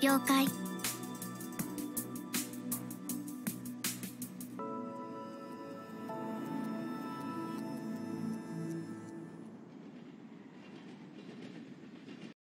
了解。